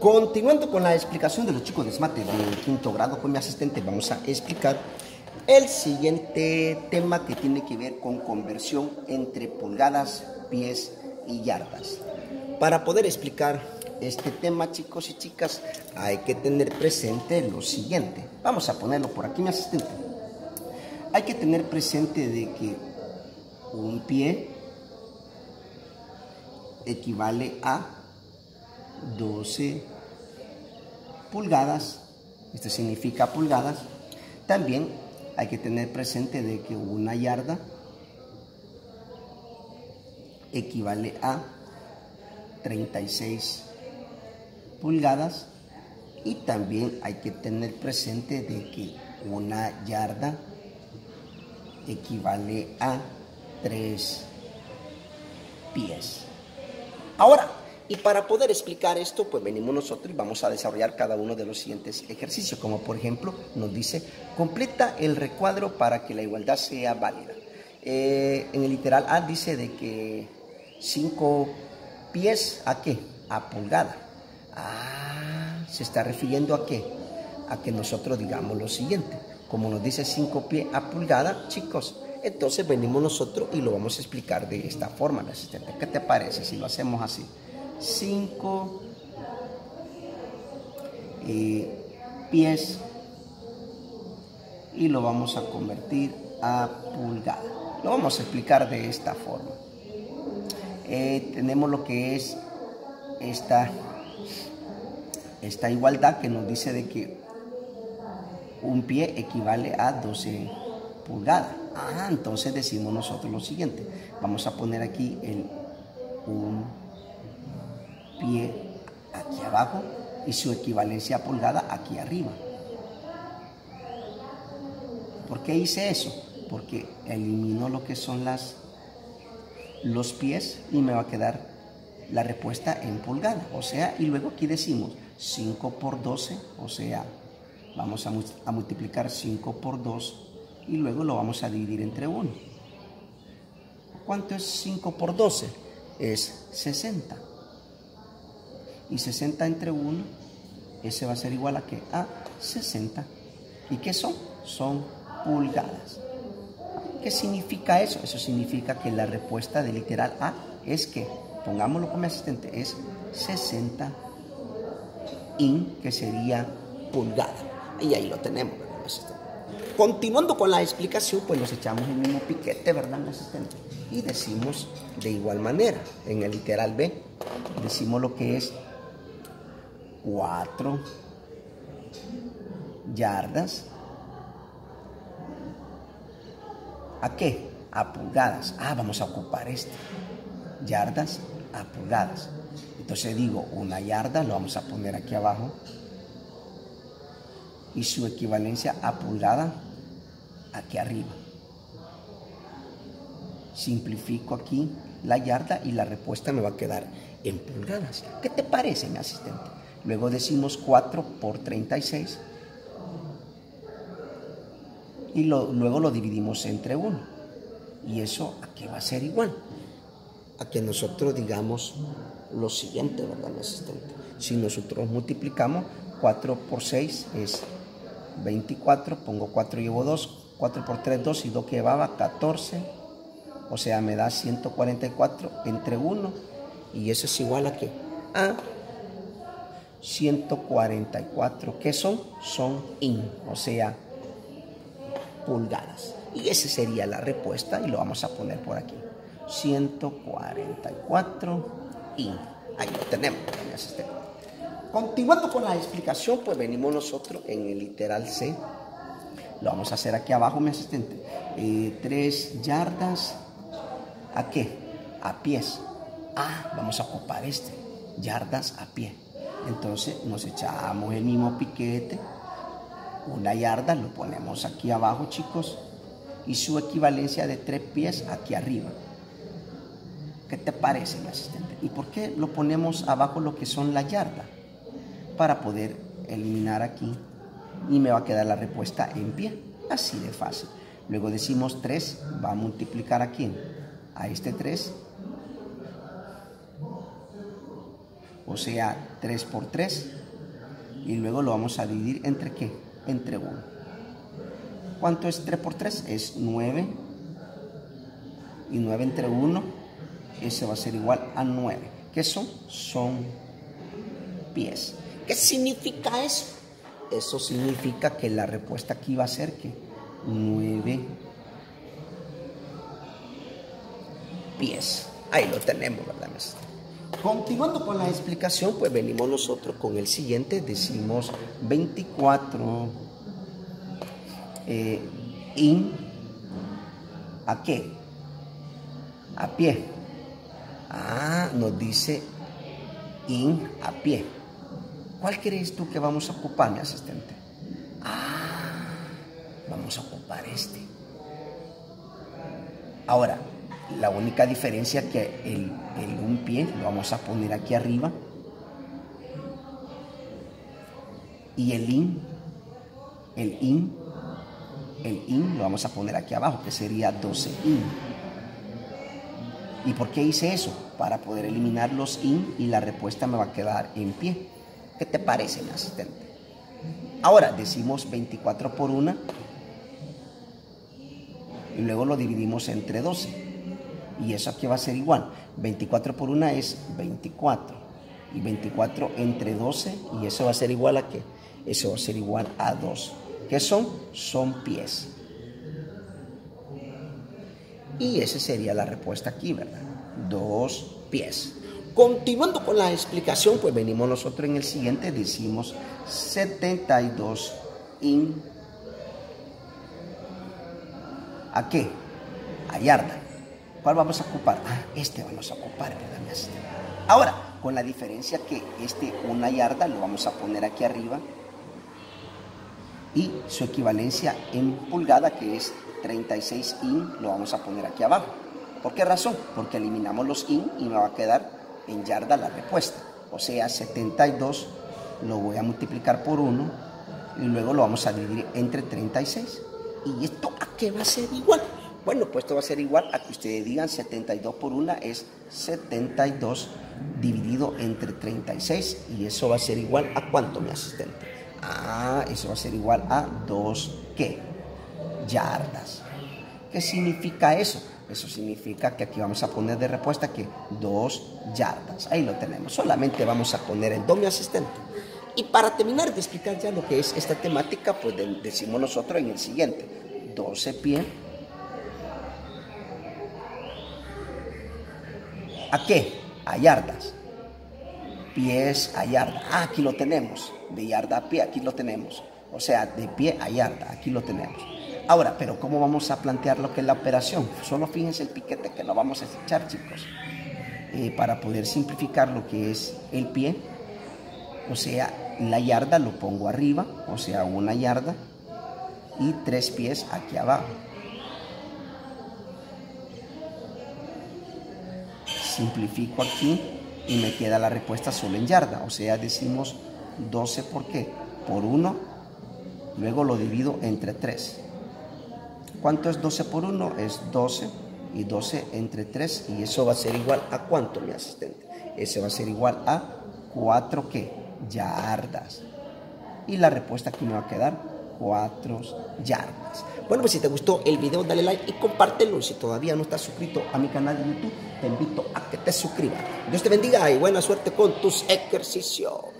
Continuando con la explicación de los chicos de SMATE de quinto grado con mi asistente, vamos a explicar el siguiente tema que tiene que ver con conversión entre pulgadas, pies y yardas. Para poder explicar este tema, chicos y chicas, hay que tener presente lo siguiente. Vamos a ponerlo por aquí, mi asistente. Hay que tener presente de que un pie equivale a 12 pulgadas, esto significa pulgadas, también hay que tener presente de que una yarda equivale a 36 pulgadas y también hay que tener presente de que una yarda equivale a 3 pies. Ahora, y para poder explicar esto, pues venimos nosotros y vamos a desarrollar cada uno de los siguientes ejercicios, como por ejemplo nos dice, completa el recuadro para que la igualdad sea válida. Eh, en el literal A dice de que 5 pies a qué? A pulgada. Ah, se está refiriendo a qué? A que nosotros digamos lo siguiente. Como nos dice 5 pies a pulgada, chicos, entonces venimos nosotros y lo vamos a explicar de esta forma, asistente. ¿Qué te parece si lo hacemos así? 5 eh, pies y lo vamos a convertir a pulgada. Lo vamos a explicar de esta forma. Eh, tenemos lo que es esta, esta igualdad que nos dice de que un pie equivale a 12 pulgadas. Ah, entonces decimos nosotros lo siguiente. Vamos a poner aquí el un pie aquí abajo y su equivalencia a pulgada aquí arriba. ¿Por qué hice eso? Porque elimino lo que son las, los pies y me va a quedar la respuesta en pulgada. O sea, y luego aquí decimos 5 por 12, o sea, vamos a, a multiplicar 5 por 2 y luego lo vamos a dividir entre 1. ¿Cuánto es 5 por 12? Es 60 y 60 entre 1, ese va a ser igual a que a 60. ¿Y qué son? Son pulgadas. ¿Qué significa eso? Eso significa que la respuesta del literal A es que, pongámoslo como asistente, es 60 in, que sería pulgada. Y ahí lo tenemos, ¿verdad, asistente? Continuando con la explicación, pues nos echamos el mismo piquete, ¿verdad, asistente? Y decimos de igual manera, en el literal B, decimos lo que es 4 yardas. ¿A qué? A pulgadas. Ah, vamos a ocupar este. Yardas a pulgadas. Entonces digo, una yarda lo vamos a poner aquí abajo. Y su equivalencia a pulgada aquí arriba. Simplifico aquí la yarda y la respuesta me va a quedar en pulgadas. ¿Qué te parece, mi asistente? Luego decimos 4 por 36 y luego lo dividimos entre 1. Y eso aquí va a ser igual. A que nosotros digamos lo siguiente, ¿verdad, asistente? Si nosotros multiplicamos 4 por 6 es 24, pongo 4 llevo 2, 4 por 3, 2 y 2 que llevaba 14, o sea, me da 144 entre 1 y eso es igual a que a 144. ¿Qué son? Son in, o sea, pulgadas. Y esa sería la respuesta y lo vamos a poner por aquí. 144 in. Ahí lo tenemos, Continuando con la explicación, pues venimos nosotros en el literal C. Lo vamos a hacer aquí abajo, mi asistente. Eh, tres yardas. ¿A qué? A pies. Ah, vamos a ocupar este. Yardas a pie. Entonces nos echamos el mismo piquete, una yarda, lo ponemos aquí abajo, chicos, y su equivalencia de tres pies aquí arriba. ¿Qué te parece, mi asistente? ¿Y por qué lo ponemos abajo lo que son la yarda? Para poder eliminar aquí y me va a quedar la respuesta en pie. Así de fácil. Luego decimos 3, va a multiplicar a quién? A este 3 o sea, 3 por 3. Y luego lo vamos a dividir entre qué? Entre 1. ¿Cuánto es 3 por 3? Es 9. Y 9 entre 1, ese va a ser igual a 9. ¿Qué son? Son pies. ¿Qué significa eso? Eso significa que la respuesta aquí va a ser que 9 pies. Ahí lo tenemos, ¿verdad? Continuando con la explicación, pues venimos nosotros con el siguiente, decimos 24 eh, in a qué? A pie. Ah, nos dice in a pie. ¿Cuál crees tú que vamos a ocupar, mi asistente? Ah, vamos a ocupar este. Ahora, la única diferencia que el, un pie lo vamos a poner aquí arriba y el in, el in, el in lo vamos a poner aquí abajo, que sería 12 in. ¿Y por qué hice eso? Para poder eliminar los in y la respuesta me va a quedar en pie. ¿Qué te parece, mi asistente? Ahora decimos 24 por 1 y luego lo dividimos entre 12 y eso aquí va a ser igual. 24 por 1 es 24 y 24 entre 12 y eso va a ser igual a qué? Eso va a ser igual a 2. ¿Qué son? Son pies. Y esa sería la respuesta aquí, ¿verdad? Dos pies. Continuando con la explicación, pues venimos nosotros en el siguiente, decimos 72 in... ¿A qué? A yarda. ¿Cuál vamos a ocupar? Ah, este vamos a ocupar, ¿verdad? Ahora, con la diferencia que este una yarda lo vamos a poner aquí arriba y su equivalencia en pulgada que es 36 in lo vamos a poner aquí abajo. ¿Por qué razón? Porque eliminamos los in y me va a quedar en yarda la respuesta. O sea, 72 lo voy a multiplicar por 1 y luego lo vamos a dividir entre 36. ¿Y esto a qué va a ser igual? Bueno, pues esto va a ser igual a que ustedes digan 72 por 1 es 72 dividido entre 36 y eso va a ser igual a cuánto, mi asistente. Ah, eso va a ser igual a 2 ¿qué? yardas. ¿Qué significa eso? Eso significa que aquí vamos a poner de respuesta que 2 yardas. Ahí lo tenemos. Solamente vamos a poner el 2, mi asistente. Y para terminar de explicar ya lo que es esta temática, pues decimos nosotros en el siguiente. 12 pies ¿A qué? A yardas. Pies a yarda. Ah, aquí lo tenemos. De yarda a pie, aquí lo tenemos. O sea, de pie a yarda, aquí lo tenemos. Ahora, pero ¿cómo vamos a plantear lo que es la operación? Solo fíjense el piquete que lo vamos a echar, chicos. Eh, para poder simplificar lo que es el pie. O sea, la yarda lo pongo arriba, o sea, una yarda. Y tres pies aquí abajo. Simplifico aquí y me queda la respuesta solo en yarda. O sea, decimos 12 por qué? Por 1, luego lo divido entre 3. ¿Cuánto es 12 por 1? Es 12 y 12 entre 3 y eso va a ser igual a cuánto, mi asistente. Ese va a ser igual a 4 qué? Yardas. Y la respuesta aquí me va a quedar 4 yardas. Bueno, pues si te gustó el video, dale like y compártelo. Si todavía no estás suscrito a mi canal de YouTube, te invito a que te suscribas. Dios te bendiga y buena suerte con tus ejercicios.